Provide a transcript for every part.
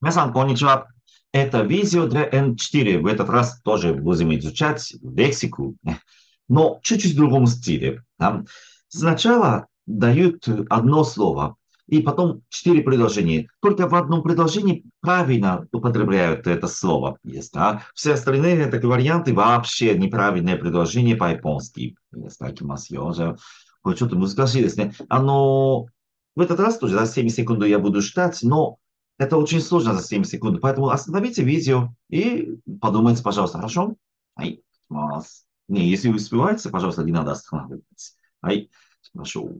Мы Мясан, конничева. Это видео для N4. В этот раз тоже будем изучать лексику, но чуть-чуть в другом стиле. Сначала дают одно слово, и потом четыре предложения. Только в одном предложении правильно употребляют это слово. Есть, да? Все остальные это варианты вообще неправильные предложения по-японски. Есть, да, же. Ой, что-то музыкальное. А но в этот раз тоже, да, 7 секунд я буду ждать, но это очень сложно за 7 секунд, поэтому остановите видео и подумайте, пожалуйста, хорошо? Ай, Не, если успеваете, пожалуйста, не надо останавливаться. Ай, хорошо.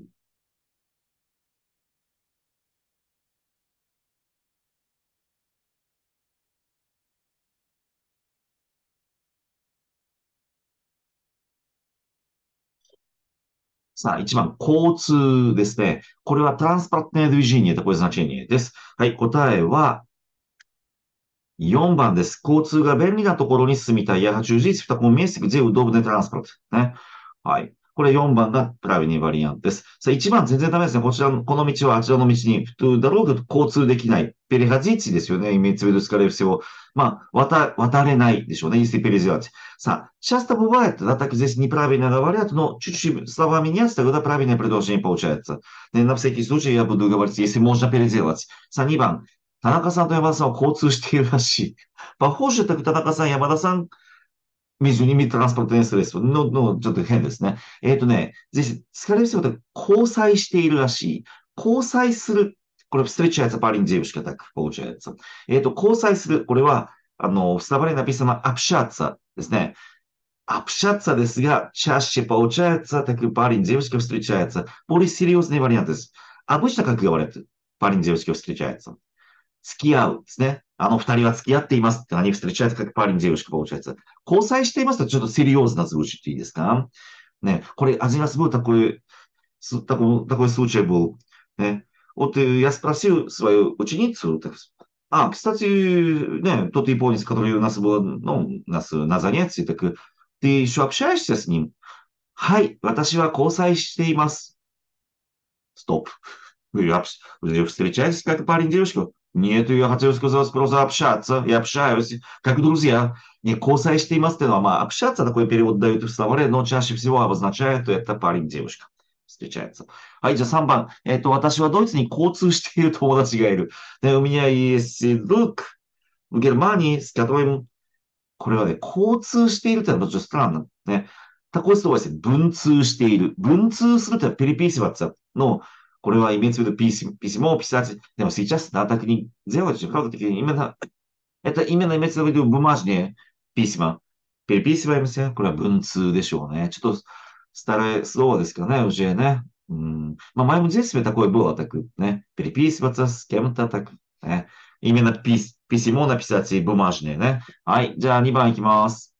さあ、一番、交通ですね。これはトランスパットネドゥジーニエとこイズナチェニエです。はい、答えは、4番です。交通が便利なところに住みたい。やは中時、スピタコンミエス、ゼウ、ドブネトランスパット。ね。はい。これ4番がプラビニバリアンです。さあ、1番全然ダメですね。こちらの、この道はあちらの道に、普通だろうけど交通できない。ペレハジーチですよね。イメツベルスカレフセを。まあ、渡、渡れないでしょうね。イセペレジアチ。さあ、シャスタボバイエット、だゼスくぜしにプラビナが割リアトの、チュチュスタバミニアスタグダプラビナプレドシンポーチャーやつ。で、なぶせきすどちやぶどガバリツ、イセモンシャペレゼワチ。さあ、2番、田中さんと山田さんは交通しているらしい。バォーシュタク田中さん、山田さん、水に見トランスポートネスレスの、の、ちょっと変ですね。えっ、ー、とね、ぜひ、スカレルセオで交際しているらしい。交際する。これ、ストレッチやつパリンジェブシカタク、ポーチャやつ。えっ、ー、と、交際する。これは、あの、スタバレナピスマアプシャーツァですね。アプシャーツァですが、チャッシェポーチャやつ、タクパリンジェブシカストレッチやつ。ポリシリオスネバリアンです。アブシタカクが割れて、パリンジェブシカストレッチやつ。付き合うですね。あの二人は付き合っていますって何 встречается как парень девушка получается. 交際していますとちょっと серьезно звучит, いいですかね、これодин раз был такой, такой, такой случай был. Не? Вот я спросил свою ученицу, так, а, кстати, не, тот японец, который у нас был, ну, у нас на занятии, так ты еще общаешься с ним? はい、私は交際しています。Стоп. Вы, вы встречаетесь как парень девушка? Нет, я хотел сказать просто общаться. Я общаюсь, как друзья. Не 交際していますっていうのは、まあ、общаться такой перевод дают в словаре, но чаще всего обозначает это парень, девушка. встречается. はい、じゃあ3番。えっ、ー、と、私はドイツに交通している友達がいる。で、у меня есть друг в Германии, с которым これはね、交通しているってのはちょっと странно. ね。такое слово есть 文通している。文通するってпереписываться. Но これはイメージ的 письмо, письмо писать. Но сейчас надо так не делать. Правда, именно, это именно имеется в виду бумажные письма. Переписываемся. これは文通でしょうね。ちょっと、старое слово ですかね、уже,ね. М- в моем детстве такое было, так, не, переписываться с кем-то, так, не. Именно пис- письмо написать и бумажные, не. はい、じゃあ2番いきます。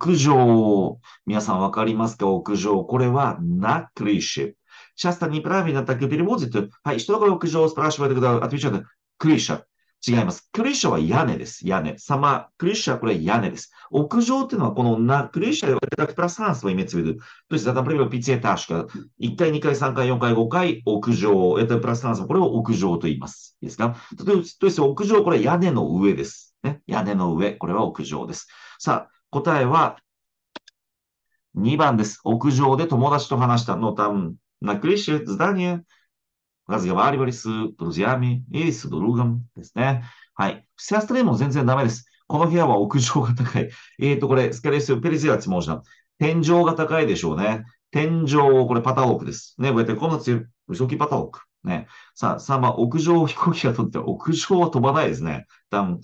屋上。皆さんわかりますか屋上。これはна крыше. Часто неправильно так и переводят. はい、что такое 屋上 спрашивает, когда отвечают крыша. 違います。クリシャは屋根です。屋根。サマクリシャはこれ屋根です。屋上っていうのはこのな、クリシャはэто пространство имеется в виду. То есть, например, пятиэтажка. 1階、2階、3階、4階、5階、屋上。это пространство. これを屋上と言います。いいですかという屋上、これ屋根の上です。ね。屋根の上。これは屋上です。さあ、 答えは2番です。屋上で友達と話したの。там на крыше здания разговаривали с друзьями и с другом ですね。はい。все остальные も全然ダメです。この部屋は屋上が高い。えっ、ー、と、これ、スカレスペリゼラチモージナ。天井が高いでしょうね。天井、これパタオークです。ね、こうやってこの強い、初期パタオーク。ね。さあ、3番、屋上飛行機が飛んで、屋上は飛ばないですね。多分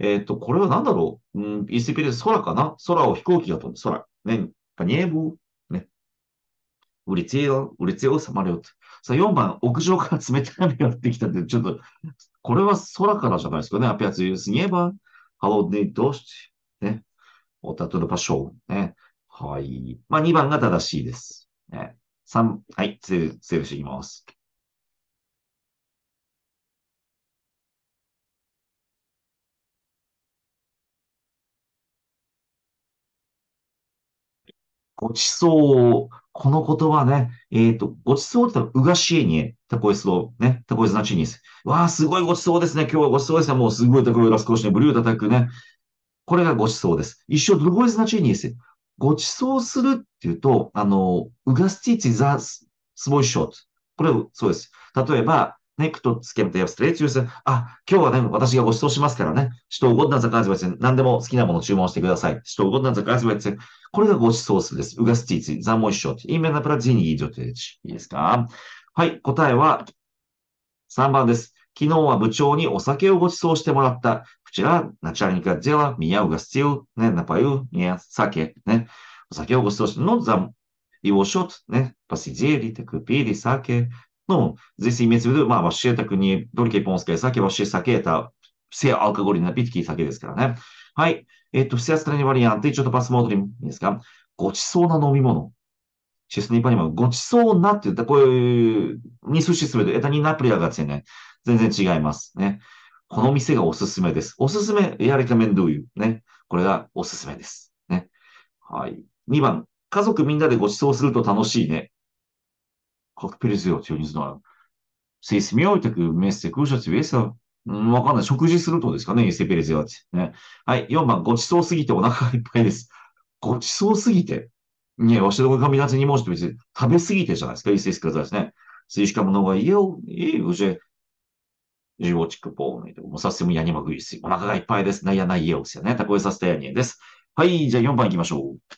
えっ、ー、と、これは何だろう？うん、ECPL 空かな？空を飛行機が飛んで、空。ね、ニエブ、ね。売り強いよ、売り強い、さまれよと。さあ、4番、屋上から冷たい雨が降ってきたんで、ちょっと、これは空からじゃないですかね。アピアツユースに言えば、ハロディドシテ、ね。オタトルパショー、ね。はい。まあ、2番が正しいです。ね、3、はい、セーブしていきます。ごちそう。この言葉ね。えっ、と、ごちそうって言ったら、うがしえにえ、たこえすど、ね。たこえずなちにす。わあ、すごいごちそうですね。今日はごちそうですね。もうすごいたこえら少しね、ブリュー叩くね。これがごちそうです。一緒、どこえずなちにす。ごちそうするっていうと、あの、うがすちちざす、すごいショート。これ、そうです。例えば、ね、クトつけてやす、レチュース。あ、今日はね、私がご馳走しますからね。シトゴッナザカーズベツ。何でも好きなものを注文してください。シトゴッナザカーズベツ。これがご馳走するです。うがすちつい、ザモイショート。インメナプラジニージョテーチ。いいですか？はい、答えは3番です。昨日は部長にお酒をご馳走してもらった。こちら、ナチャリニカジェラ、ミヤウガスティウ、ね、ナパユ、ニヤ、酒、ね。お酒をご馳走して、の、ザ、イオショット、ね。パシジェリ、テクピリ、酒、Ну, здесь имеется в виду,まあ、вообще так не только японское саке, вообще саке это все алкогольные напитки и саке ですからね。はい。えっ、と、все остальные варианты, что-то посмотрим. いいですかごちそうな飲み物。Честно не понимаю. ごちそうなって、такое не существует. Это не напрягательное. 全然違いますね。この店がおすすめです。おすすめ、やれかめんどういう。ね。これがおすすめです。ね。はい。2番、家族みんなでご馳走すると楽しいね。 Как перезелать, я не знаю. Всей семьей, так вместе кушать весело. わかんない。食事するとですかね、イセペレゼラチ。ね。はい。4番、ごちそうすぎてお腹がいっぱいです。ごちそうすぎて。ね、わしの髪立ちに申して別に食べすぎてじゃないですか、イセスカザですね。Слишком много ел, и уже животик полный. Ему совсем я не могу есть. お腹がいっぱいです。なやないよですよね。такое состояние です。はい。じゃあ4番行きましょう。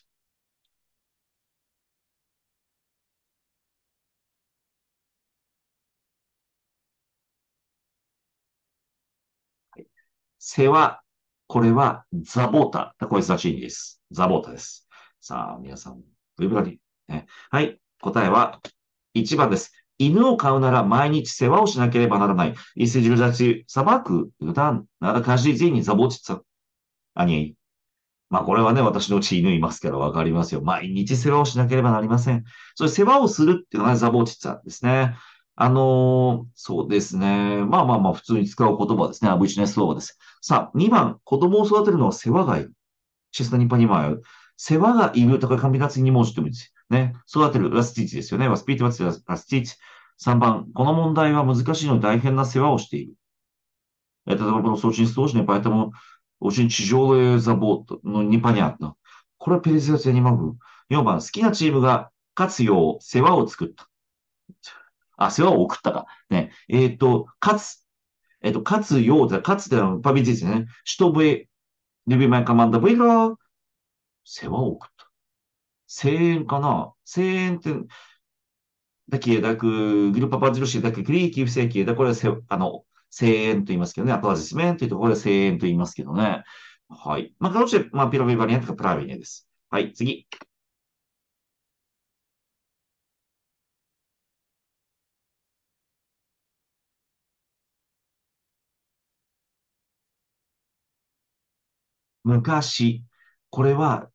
背は、これはザボータ。これザチーニです。ザボータです。さあ、皆さん、ブリブラリ、ね。はい。答えは1番です。犬を飼うなら毎日世話をしなければならない。Если держать собаку, да, надо каждый день заботиться о ней. まあこれはね、私のうち犬いますからわかりますよ。毎日世話をしなければなりません。それ世話をするっていうのはザボチツァですね。 あのー、そうですね。まあまあまあ、普通に使う言葉ですね。あ、ビジネス用語です。さあ、2番、子供を育てるのは世話がいる。シスナニパニマヨ。世話がいるとか、カミナツに申してもいいです。ね。育てる、ラスティーチですよね。ラスピーティバツ、ラスティーチ。3番、この問題は難しいので大変な世話をしている。例えば、この送信ストージね、バイトも、おしん地上へザボートのニパニアット。これはペリセアツニマグ。4番、好きなチームが勝つよう世話を作った。あ、世話を送ったか。ね。えっ、ー、と、かつ、えっ、ー、と、かつよう。かつてのパビジですね。人とぶえ、ビマまカマンダブイラー、世話を送った。声援かな？声援って、だけだく、グルパパジロシだけクリーキー不正規だ、これはせ、あの、声援と言いますけどね。アタジスメンというところで声援と言いますけどね。はい。まあ、かろうて、まあ、ピラビバリアンとかプラビネです。はい、次。昔、これは、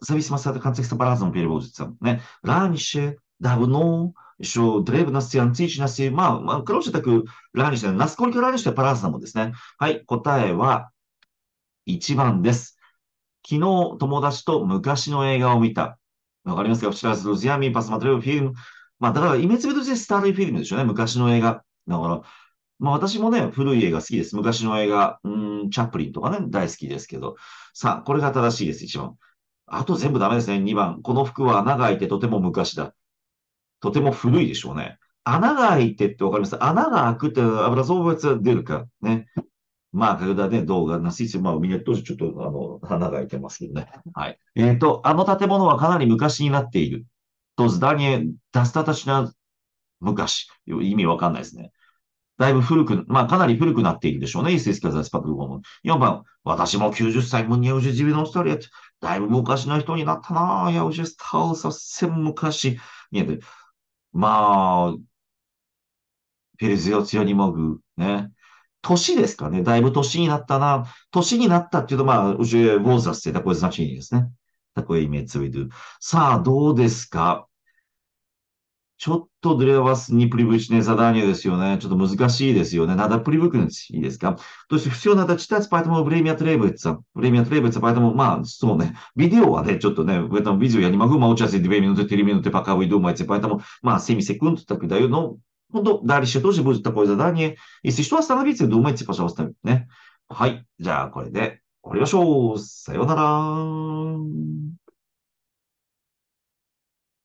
зависимость от контекста по-разному переводится. Не? Раньше, давно, еще древности, античности, まあ、まあ、короче, так, раньше, насколько раньше, по-разному ですね。はい、答えは1番です。昨日、友達と昔の映画を見た。わかりますか Вчера с друзьями посмотрел фильм. まあ、だから、イメージベルジスターリーフィルムでしょうね。昔の映画。だから、 まあ私もね、古い映画好きです。昔の映画、うん、チャップリンとかね、大好きですけど。さあ、これが正しいです、一番。あと全部ダメですね、二番。この服は穴が開いてとても昔だ。とても古いでしょうね。穴が開いてってわかります？穴が開くって油そばが出るか。ね。まあ、拡大ね動画なしし、まあ、海ネッ当時ちょっと、あの、花が開いてますけどね。はい。えっ、と、あの建物はかなり昔になっている。と、ズダニエ、ダスタタシナ、昔。意味わかんないですね。だいぶ古く、まあかなり古くなっているでしょうね。イスイスカザスパクルゴム。4番、私も90歳もニャウジジビのストリエット。だいぶ昔の人になったなぁ。やうじスタウサセン昔。にまあ、ペレゼオツヤニモグ。ね。年ですかね。だいぶ年になったな。年になったっていうと、まあ、うち、ウォーザスってタコエザチーですね。タコエイメツウィドゥ。さあ、どうですか？ちょっとдля вас непривычное заданиеですよね。ちょっと難しいですよね。Надо привыкнуть, и いいですか То есть все надо читать, поэтому время требуется. Время требуется, поэтому, まあ、そうね。ビデオはね、ちょっとね、в этом видео я не могу молчать 2 минуты, 3 минуты, пока вы думаете. Поэтому, まあ, 7 секунд так и даю. Но, 本当、дальше тоже будет такое задание. Если что, остановитесь и думайте, пожалуйста. ね。はい。じゃあ、これで終わりましょう。さようなら。